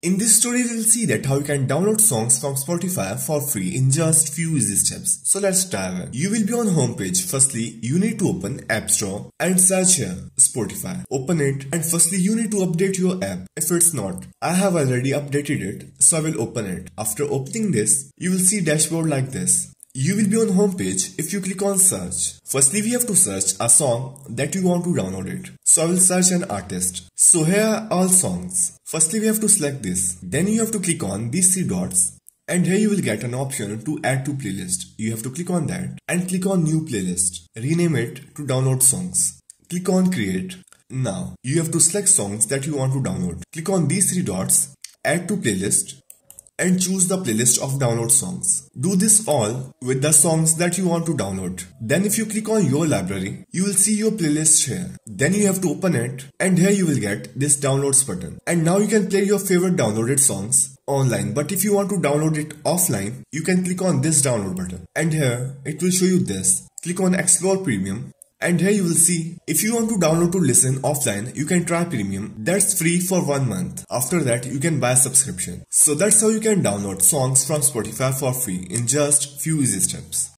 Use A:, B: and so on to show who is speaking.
A: In this story, we will see that how you can download songs from Spotify for free in just few easy steps. So let's dive in. You will be on homepage. Firstly, you need to open App Store and search here Spotify. Open it and firstly you need to update your app if it's not. I have already updated it, so I will open it. After opening this, you will see dashboard like this. You will be on home page if you click on search. Firstly, we have to search a song that you want to download it. So I will search an artist. So here are all songs. Firstly, we have to select this. Then you have to click on these three dots. And here you will get an option to add to playlist. You have to click on that and click on new playlist. Rename it to download songs. Click on create. Now, you have to select songs that you want to download. Click on these three dots, add to playlist and choose the playlist of download songs. Do this all with the songs that you want to download. Then if you click on your library, you will see your playlist here. Then you have to open it and here you will get this downloads button. And now you can play your favorite downloaded songs online. But if you want to download it offline, you can click on this download button. And here it will show you this. Click on explore premium and here you will see, if you want to download to listen offline, you can try premium. That's free for one month. After that, you can buy a subscription. So that's how you can download songs from Spotify for free in just few easy steps.